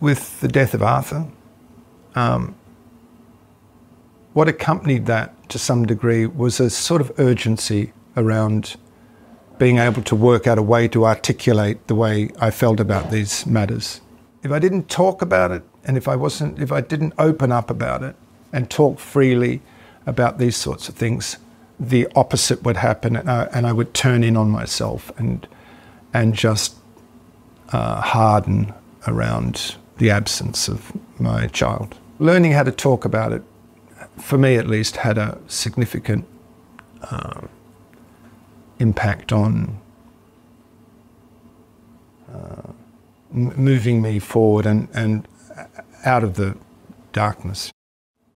with the death of Arthur, um, what accompanied that to some degree was a sort of urgency around being able to work out a way to articulate the way I felt about these matters. If I didn't talk about it, and if I wasn't, if I didn't open up about it and talk freely about these sorts of things, the opposite would happen, and I, and I would turn in on myself and and just uh, harden around the absence of my child. Learning how to talk about it, for me at least, had a significant uh, impact on uh, moving me forward and, and out of the darkness.